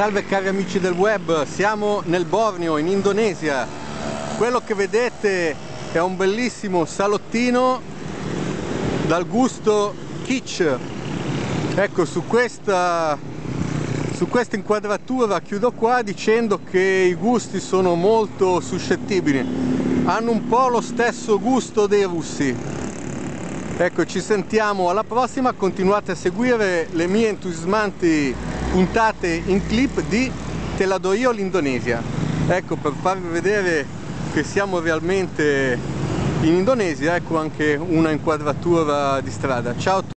Salve cari amici del web, siamo nel Borneo in Indonesia. Quello che vedete è un bellissimo salottino dal gusto kitsch. Ecco, su questa, su questa inquadratura chiudo qua dicendo che i gusti sono molto suscettibili. Hanno un po' lo stesso gusto dei russi. Ecco, ci sentiamo alla prossima, continuate a seguire le mie entusiasmanti puntate in clip di Te la do io l'Indonesia. Ecco per farvi vedere che siamo realmente in Indonesia ecco anche una inquadratura di strada. Ciao